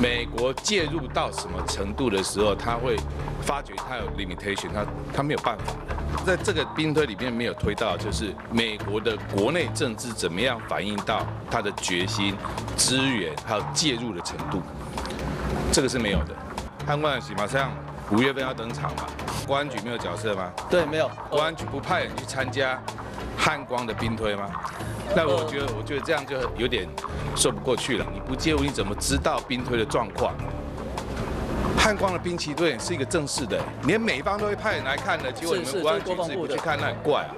美国介入到什么程度的时候，他会发觉他有 limitation，他他没有办法了。在这个兵推里面没有推到，就是美国的国内政治怎么样反映到他的决心、资源还有介入的程度，这个是没有的。汉光喜马上五月份要登场嘛，公安局没有角色吗？对，没有。公安局不派人去参加汉光的兵推吗？那我觉得，我觉得这样就有点说不过去了。你不介入，你怎么知道兵推的状况？汉光的兵棋队是一个正式的，连美方都会派人来看的，结果你们国安局自己不去看，那很怪啊。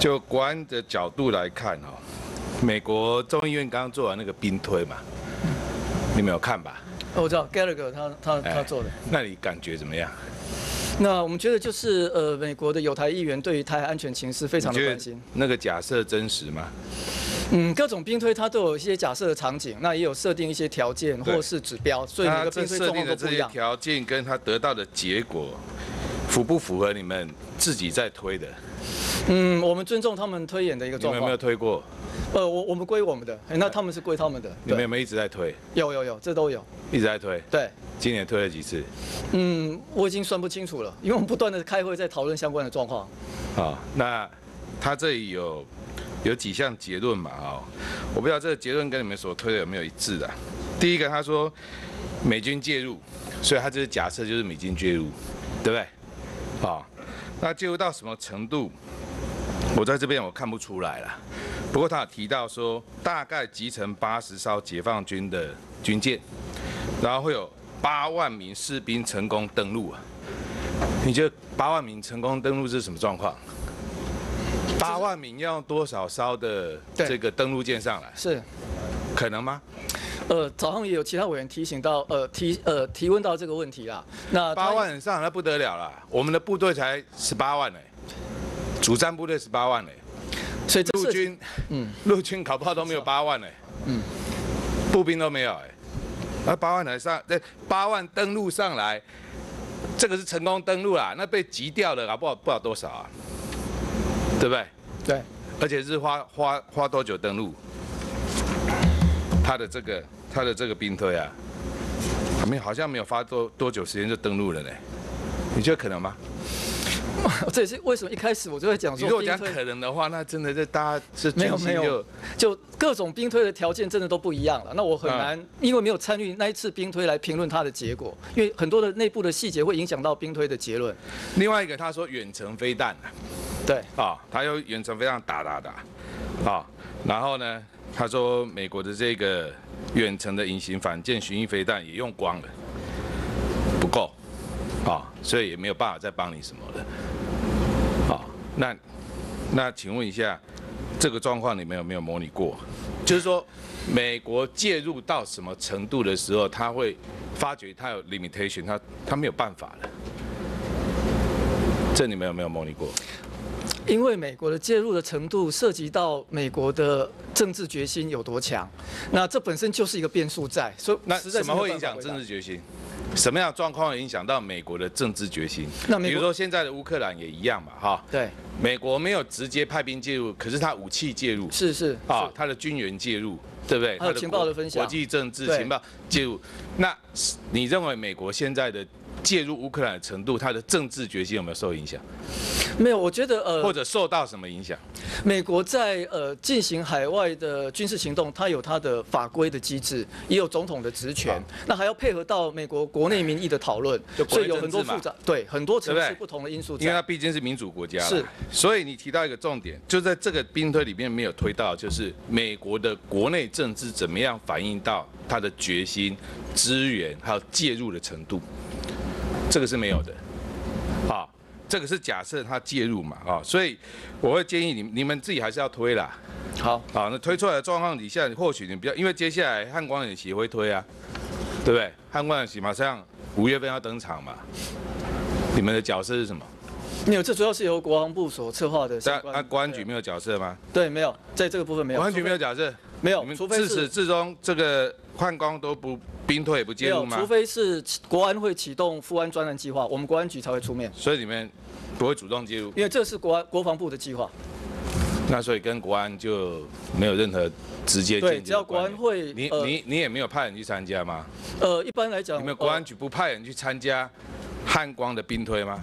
就国安的角度来看哦，美国众议院刚刚做完那个兵推嘛，你没有看吧？我知道 Gallagher 他他他做的。那你感觉怎么样？那我们觉得就是呃，美国的有台议员对于台海安全情势非常的关心。那个假设真实吗？嗯，各种兵推它都有一些假设的场景，那也有设定一些条件或是指标，所以每个兵推状况都不一样。条件跟他得到的结果符不符合你们自己在推的？嗯，我们尊重他们推演的一个状况。你们有没有推过？呃，我我们归我们的，那他们是归他们的。你们有没有一直在推？有有有，这都有。一直在推。对。今年推了几次？嗯，我已经算不清楚了，因为我们不断的开会在讨论相关的状况。好，那他这里有有几项结论嘛？哦，我不知道这个结论跟你们所推的有没有一致的。第一个，他说美军介入，所以他这是假设就是美军介入，对不对？好，那介入到什么程度？我在这边我看不出来了。不过他有提到说，大概集成八十艘解放军的军舰，然后会有。八万名士兵成功登陆啊！你觉得八万名成功登陆是什么状况？八万名要用多少艘的这个登陆舰上来？是可能吗？呃，早上也有其他委员提醒到，呃提呃提问到这个问题啦。那八万人上那不得了了，我们的部队才十八万呢，主战部队十八万呢，所以陆军嗯陆军搞不好都没有八万呢，嗯，步兵都没有哎。那八万来上，这八万登陆上来，这个是成功登陆啦。那被急掉了啊，不好不好多少啊？对不对？对。而且是花花花多久登陆？他的这个他的这个兵推啊，没好像没有花多多久时间就登陆了呢？你觉得可能吗？这也是为什么一开始我就会讲说，如果讲可能的话，那真的是大家是没有没有，就各种兵推的条件真的都不一样了。那我很难，因为没有参与那一次兵推来评论它的结果，因为很多的内部的细节会影响到兵推的结论。另外一个他说远程飞弹，对，啊，他用远程飞弹打打打，啊，然后呢，他说美国的这个远程的隐形反舰巡弋飞弹也用光了。啊，所以也没有办法再帮你什么了。好，那那请问一下，这个状况你们有没有模拟过？就是说，美国介入到什么程度的时候，他会发觉他有 limitation，他他没有办法了。这你们有没有模拟过？因为美国的介入的程度涉及到美国的政治决心有多强，那这本身就是一个变数在。所以那什么会影响政治决心？什么样的状况影响到美国的政治决心？那比如说现在的乌克兰也一样嘛，哈。对。美国没有直接派兵介入，可是他武器介入。是是。啊，他的军援介入，对不对？还有情报的分享。国际政治情报介入，那你认为美国现在的介入乌克兰的程度，他的政治决心有没有受影响？没有，我觉得呃，或者受到什么影响？美国在呃进行海外的军事行动，它有它的法规的机制，也有总统的职权，那还要配合到美国国内民意的讨论，所以有很多复杂，对很多层次不同的因素。因为它毕竟是民主国家，是。所以你提到一个重点，就在这个兵推里面没有推到，就是美国的国内政治怎么样反映到他的决心、资源还有介入的程度，这个是没有的。这个是假设他介入嘛，啊，所以我会建议你你们自己还是要推啦。好，好，那推出来的状况底下，或许你比较，因为接下来汉光演习会推啊，对不对？汉光演习马上五月份要登场嘛，你们的角色是什么？没有，这主要是由国防部所策划的。但那国安局没有角色吗？对，没有，在这个部分没有。国安局没有角色？没有，除非自始至终这个汉光都不兵退也不介入吗？除非是国安会启动富安专案计划，我们国安局才会出面。所以你们不会主动介入？因为这是国安国防部的计划。那所以跟国安就没有任何直接对，只要国安会，你你你也没有派人去参加吗？呃，一般来讲，你们国安局不派人去参加汉光的兵推吗？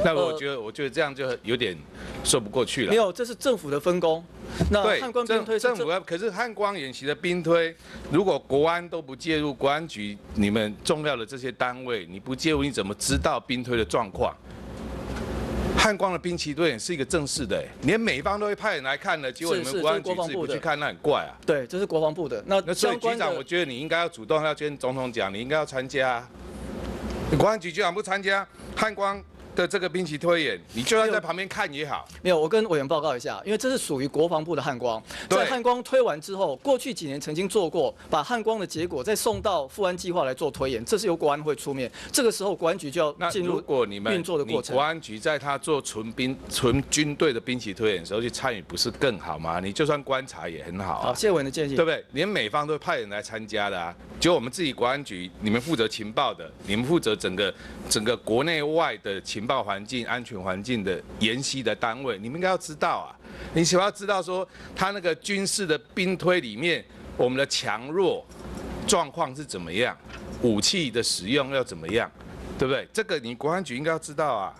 那我觉得，我觉得这样就有点说不过去了。没有，这是政府的分工。那汉光兵推，政府要可是汉光演习的兵推，如果国安都不介入，国安局你们重要的这些单位你不介入，你怎么知道兵推的状况？汉光的兵棋队是一个正式的，连美方都会派人来看的，结果你们国安局自己不去看，那很怪啊。对，这是国防部的。那那所以局长，我觉得你应该要主动要跟总统讲，你应该要参加。国安局局长不参加汉光。的这个兵棋推演，你就算在旁边看也好。没有，我跟委员报告一下，因为这是属于国防部的汉光。在汉光推完之后，过去几年曾经做过，把汉光的结果再送到富安计划来做推演，这是由国安会出面。这个时候，国安局就要进入运作的过程。国安局在他做纯兵、纯军队的兵棋推演的时候去参与，不是更好吗？你就算观察也很好。好，谢委员的建议，对不对？连美方都派人来参加的啊，就我们自己国安局，你们负责情报的，你们负责整个整个国内外的情报环境安。全环境的研习的单位，你们应该要知道啊！你起码要知道说他那个军事的兵推里面，我们的强弱状况是怎么样，武器的使用要怎么样，对不对？这个你国安局应该要知道啊。